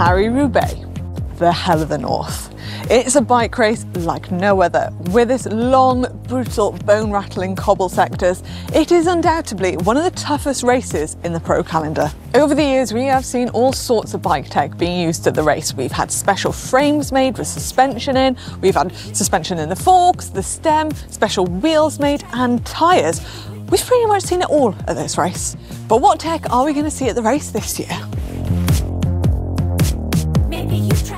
Paris-Roubaix, the hell of the north. It's a bike race like no other. With its long, brutal, bone-rattling cobble sectors, it is undoubtedly one of the toughest races in the pro calendar. Over the years, we have seen all sorts of bike tech being used at the race. We've had special frames made with suspension in, we've had suspension in the forks, the stem, special wheels made, and tyres. We've pretty much seen it all at this race. But what tech are we going to see at the race this year?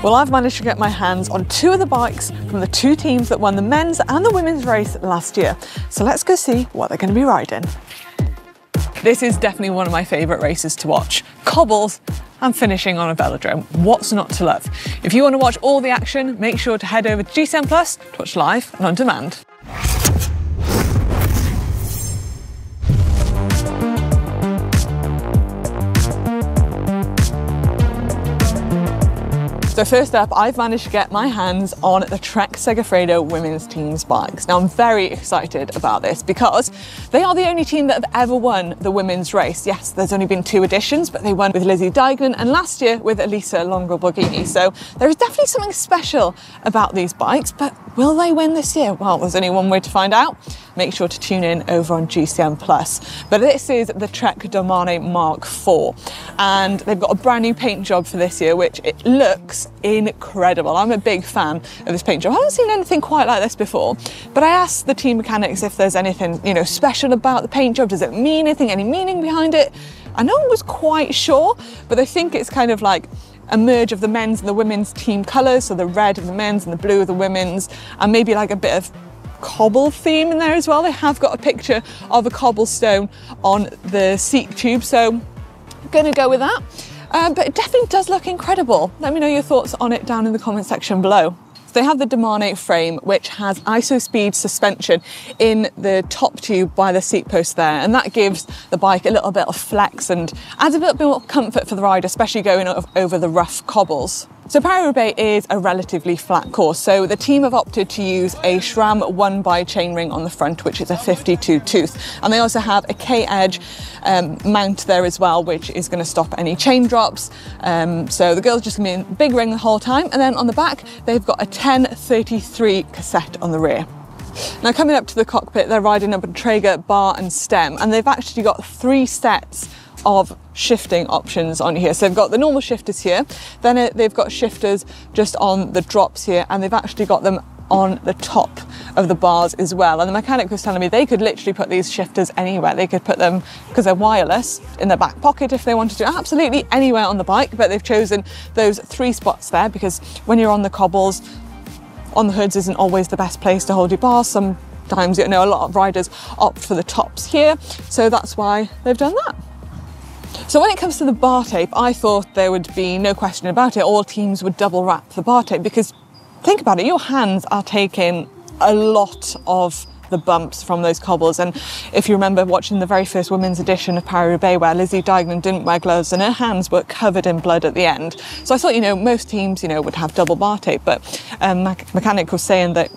Well, I've managed to get my hands on two of the bikes from the two teams that won the men's and the women's race last year. So let's go see what they're going to be riding. This is definitely one of my favourite races to watch. Cobbles and finishing on a velodrome. What's not to love? If you want to watch all the action, make sure to head over to GCN Plus to watch live and on demand. So first up, I've managed to get my hands on the Trek Segafredo women's team's bikes. Now I'm very excited about this because they are the only team that have ever won the women's race. Yes, there's only been two editions, but they won with Lizzie Deignan and last year with Elisa Longo Borghini. So there is definitely something special about these bikes, but will they win this year? Well, there's only one way to find out. Make sure to tune in over on GCN Plus. But this is the Trek Domane Mark IV, and they've got a brand new paint job for this year, which it looks incredible. I'm a big fan of this paint job. I haven't seen anything quite like this before, but I asked the team mechanics if there's anything, you know, special about the paint job. Does it mean anything, any meaning behind it? And no one was quite sure, but they think it's kind of like a merge of the men's and the women's team colours, so the red of the men's and the blue of the women's, and maybe like a bit of cobble theme in there as well. They have got a picture of a cobblestone on the seat tube, so I'm to go with that. Uh, but it definitely does look incredible. Let me know your thoughts on it down in the comment section below. So they have the Domane frame, which has ISO-speed suspension in the top tube by the seat post there, and that gives the bike a little bit of flex and adds a bit more comfort for the rider, especially going over the rough cobbles. So Paris-Roubaix is a relatively flat course, so the team have opted to use a SRAM 1 by chainring on the front, which is a 52 tooth. And they also have a K-edge um, mount there as well, which is going to stop any chain drops. Um, so the girls just going to be in big ring the whole time. And then on the back, they've got a 1033 cassette on the rear. Now coming up to the cockpit, they're riding up a Bontrager bar and stem, and they've actually got three sets of shifting options on here. So they've got the normal shifters here, then they've got shifters just on the drops here, and they've actually got them on the top of the bars as well. And the mechanic was telling me they could literally put these shifters anywhere. They could put them, because they're wireless, in their back pocket if they wanted to, absolutely anywhere on the bike, but they've chosen those three spots there because when you're on the cobbles, on the hoods isn't always the best place to hold your bars. Sometimes, you know, a lot of riders opt for the tops here, so that's why they've done that. So when it comes to the bar tape, I thought there would be no question about it. All teams would double wrap the bar tape because think about it, your hands are taking a lot of the bumps from those cobbles. And if you remember watching the very first women's edition of Paris-Roubaix where Lizzie Deignan didn't wear gloves and her hands were covered in blood at the end. So I thought, you know, most teams, you know, would have double bar tape, but um, mechanic was saying that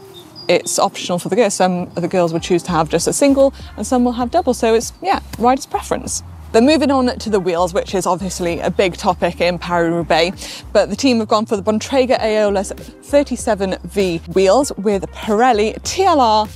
it's optional for the girls. Some of the girls would choose to have just a single and some will have double. So it's, yeah, rider's preference. Then moving on to the wheels, which is obviously a big topic in Paris-Roubaix, but the team have gone for the Bontrager Aeolus 37V wheels with Pirelli TLR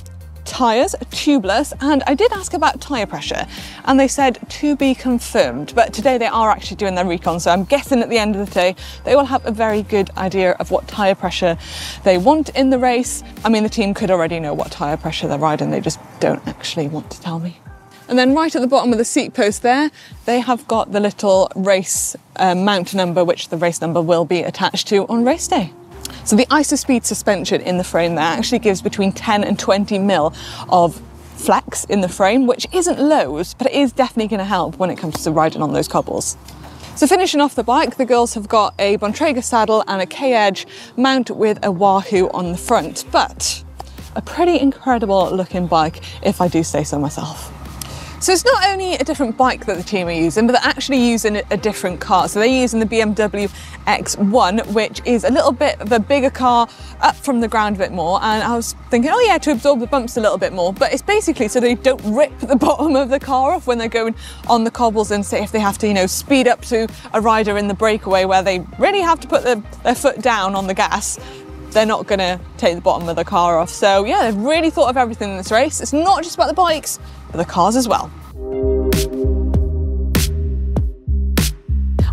tyres, tubeless, and I did ask about tyre pressure and they said to be confirmed, but today they are actually doing their recon, so I'm guessing at the end of the day they will have a very good idea of what tyre pressure they want in the race. I mean, the team could already know what tyre pressure they're riding, they just don't actually want to tell me. And then right at the bottom of the seat post there, they have got the little race um, mount number, which the race number will be attached to on race day. So the ISO-speed suspension in the frame there actually gives between 10 and 20 mil of flex in the frame, which isn't loads, but it is definitely going to help when it comes to riding on those cobbles. So finishing off the bike, the girls have got a Bontrager saddle and a K-Edge mount with a Wahoo on the front, but a pretty incredible looking bike if I do say so myself. So it's not only a different bike that the team are using, but they're actually using a different car. So they're using the BMW X1, which is a little bit of a bigger car up from the ground a bit more. And I was thinking, oh yeah, to absorb the bumps a little bit more. But it's basically so they don't rip the bottom of the car off when they're going on the cobbles and say if they have to, you know, speed up to a rider in the breakaway where they really have to put the, their foot down on the gas they're not going to take the bottom of the car off. So yeah, they've really thought of everything in this race. It's not just about the bikes, but the cars as well.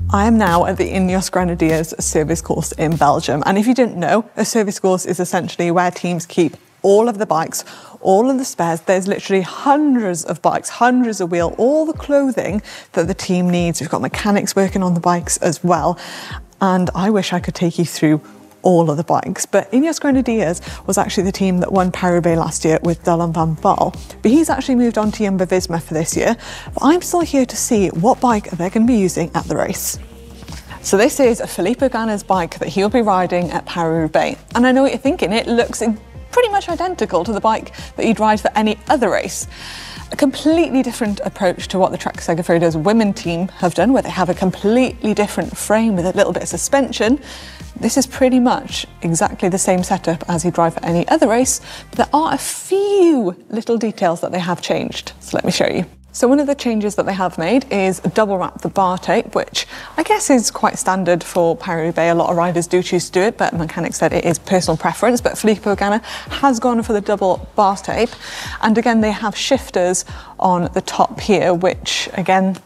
I am now at the Ineos Grenadiers service course in Belgium. And if you didn't know, a service course is essentially where teams keep all of the bikes, all of the spares. There's literally hundreds of bikes, hundreds of wheel, all the clothing that the team needs. We've got mechanics working on the bikes as well. And I wish I could take you through all of the bikes. But Ineos Grenadiers was actually the team that won Paris-Roubaix last year with Dylan van Baarle. But he's actually moved on to Jumbo-Visma for this year. But I'm still here to see what bike they're going to be using at the race. So this is a Filippo Ganna's bike that he'll be riding at Paris-Roubaix. And I know what you're thinking, it looks pretty much identical to the bike that he'd ride for any other race. A completely different approach to what the Trek Segafredo's women team have done, where they have a completely different frame with a little bit of suspension. This is pretty much exactly the same setup as he'd drive for any other race, but there are a few little details that they have changed. So let me show you. So one of the changes that they have made is double wrap the bar tape, which I guess is quite standard for Paris-Roubaix. A lot of riders do choose to do it, but mechanics said it is personal preference. But Filippo Ganna has gone for the double bar tape. And again, they have shifters on the top here, which again,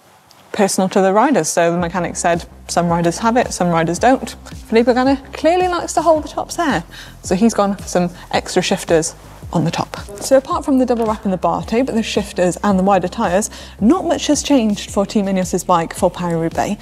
personal to the riders. So the mechanic said some riders have it, some riders don't. Filippo Ganna clearly likes to hold the tops there. So he's gone for some extra shifters on the top. So apart from the double wrap in the bar tape, the shifters and the wider tyres, not much has changed for Team Ineos' bike for Paris-Roubaix,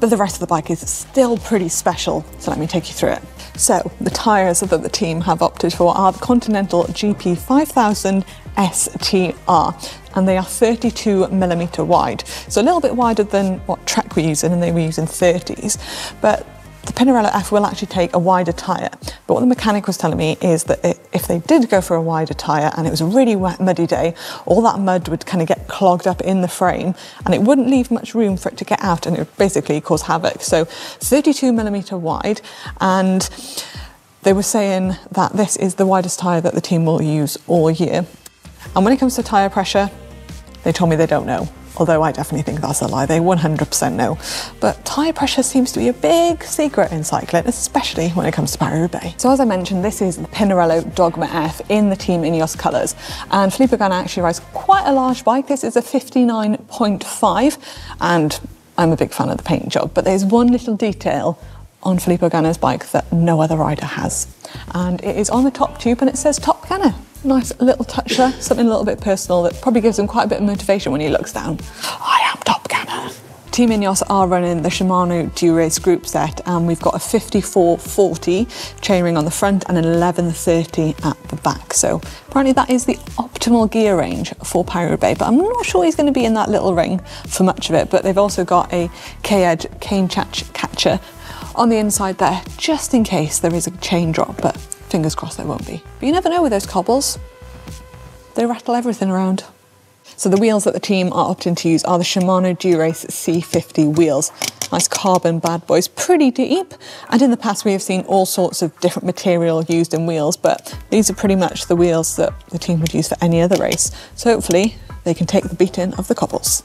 but the rest of the bike is still pretty special, so let me take you through it. So the tyres that the team have opted for are the Continental GP 5000 STR and they are 32 millimeter wide. So a little bit wider than what Trek were using and they were using 30s, but the Pinarello F will actually take a wider tyre, but what the mechanic was telling me is that it, if they did go for a wider tyre and it was a really wet, muddy day, all that mud would kind of get clogged up in the frame and it wouldn't leave much room for it to get out and it would basically cause havoc. So 32 millimetre wide and they were saying that this is the widest tyre that the team will use all year. And when it comes to tyre pressure, they told me they don't know although I definitely think that's a lie. They 100% know. But tyre pressure seems to be a big secret in cycling, especially when it comes to Paris-Roubaix. So as I mentioned, this is the Pinarello Dogma F in the Team Ineos colours. And Filippo Ganna actually rides quite a large bike. This is a 59.5 and I'm a big fan of the paint job, but there's one little detail on Filippo Ganna's bike that no other rider has. And it is on the top tube and it says Top Ganna nice little touch there, something a little bit personal that probably gives him quite a bit of motivation when he looks down. I am Top Ganna. Team Ineos are running the Shimano Dura-Ace group set and we've got a 5440 chainring on the front and an 1130 at the back. So apparently that is the optimal gear range for Paris-Roubaix, but I'm not sure he's going to be in that little ring for much of it. But they've also got a K-Edge chain catcher on the inside there, just in case there is a chain drop. But Fingers crossed there won't be. But you never know with those cobbles. They rattle everything around. So the wheels that the team are opting to use are the Shimano Dura-Ace C50 wheels. Nice carbon bad boys, pretty deep. And in the past we have seen all sorts of different material used in wheels, but these are pretty much the wheels that the team would use for any other race. So hopefully they can take the beating of the cobbles.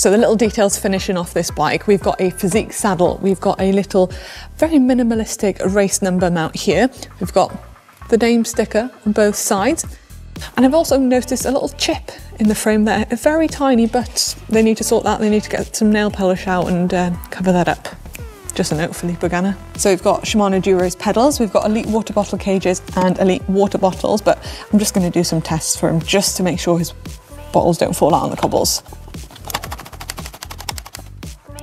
So the little details finishing off this bike, we've got a Fizik saddle, we've got a little very minimalistic race number mount here. We've got the name sticker on both sides. And I've also noticed a little chip in the frame there, very tiny, but they need to sort that. They need to get some nail polish out and uh, cover that up. Just a note for Filippo Ganna. So we've got Shimano Dura-Ace pedals, we've got elite water bottle cages and elite water bottles, but I'm just gonna do some tests for him just to make sure his bottles don't fall out on the cobbles.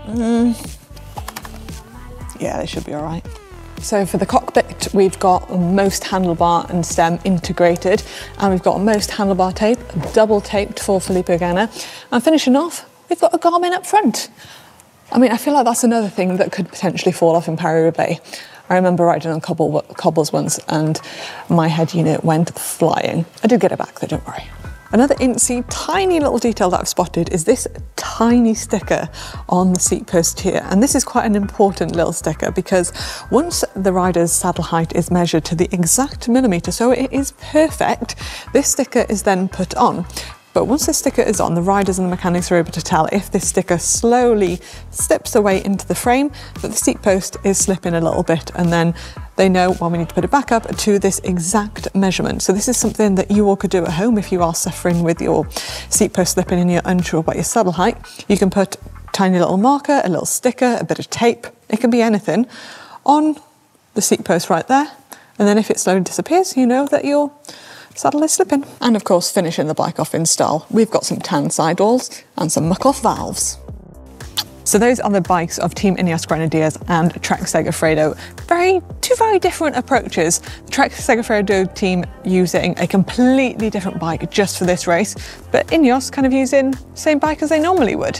Mm. Yeah, they should be all right. So for the cockpit, we've got most handlebar and stem integrated, and we've got most handlebar tape, double taped for Filippo Ganna. And finishing off, we've got a Garmin up front. I mean, I feel like that's another thing that could potentially fall off in Paris-Roubaix. I remember riding on cobble, cobbles once and my head unit went flying. I did get it back though, don't worry. Another incy, tiny little detail that I've spotted is this tiny sticker on the seat post here. And this is quite an important little sticker because once the rider's saddle height is measured to the exact millimetre, so it is perfect, this sticker is then put on. But once the sticker is on, the riders and the mechanics are able to tell if this sticker slowly slips away into the frame, that the seat post is slipping a little bit, and then they know, well, we need to put it back up to this exact measurement. So this is something that you all could do at home if you are suffering with your seat post slipping and you're unsure about your saddle height. You can put tiny little marker, a little sticker, a bit of tape, it can be anything, on the seat post right there. And then if it slowly disappears, you know that you're saddle is slipping. And of course, finishing the bike off in style, we've got some tan sidewalls and some Muc-Off valves. So those are the bikes of Team Ineos Grenadiers and Trek Segafredo. Very, two very different approaches. The Trek Segafredo team using a completely different bike just for this race, but Ineos kind of using the same bike as they normally would.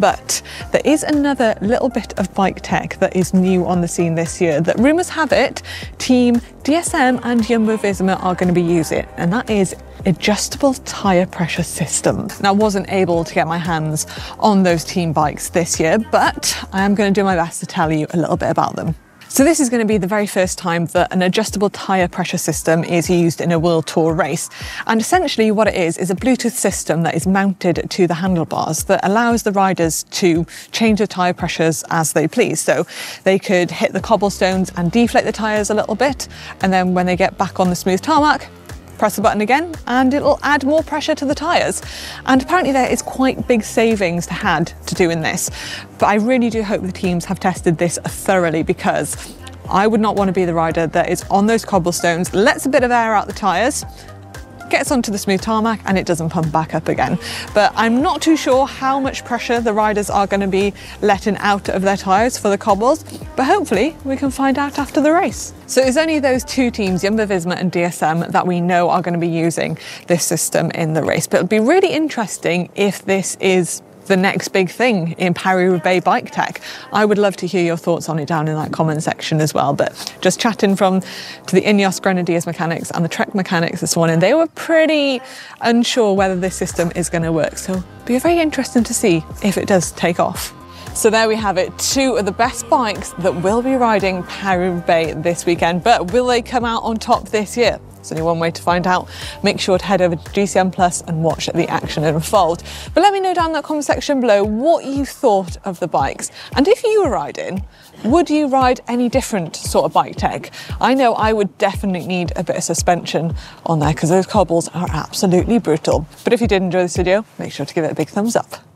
But there is another little bit of bike tech that is new on the scene this year that rumours have it Team DSM and Jumbo Visma are going to be using, and that is adjustable tyre pressure system. Now, I wasn't able to get my hands on those team bikes this year, but I am going to do my best to tell you a little bit about them. So this is going to be the very first time that an adjustable tyre pressure system is used in a World Tour race. And essentially what it is, is a Bluetooth system that is mounted to the handlebars that allows the riders to change the tyre pressures as they please. So they could hit the cobblestones and deflate the tyres a little bit. And then when they get back on the smooth tarmac, press the button again and it'll add more pressure to the tyres. And apparently there is quite big savings to had to do in this. But I really do hope the teams have tested this thoroughly because I would not want to be the rider that is on those cobblestones, lets a bit of air out the tyres, gets onto the smooth tarmac and it doesn't pump back up again. But I'm not too sure how much pressure the riders are going to be letting out of their tyres for the cobbles, but hopefully we can find out after the race. So it's only those two teams, Jumbo Visma and DSM, that we know are going to be using this system in the race. But it'll be really interesting if this is the next big thing in Paris-Roubaix bike tech. I would love to hear your thoughts on it down in that comment section as well. But just chatting from to the Ineos Grenadiers mechanics and the Trek mechanics this morning, they were pretty unsure whether this system is going to work. So be very interesting to see if it does take off. So there we have it, two of the best bikes that will be riding Paris-Roubaix this weekend, but will they come out on top this year? There's only one way to find out. Make sure to head over to GCN Plus and watch the action unfold. But let me know down in the comment section below what you thought of the bikes. And if you were riding, would you ride any different sort of bike tech? I know I would definitely need a bit of suspension on there because those cobbles are absolutely brutal. But if you did enjoy this video, make sure to give it a big thumbs up.